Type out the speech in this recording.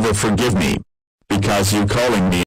never forgive me. Because you're calling me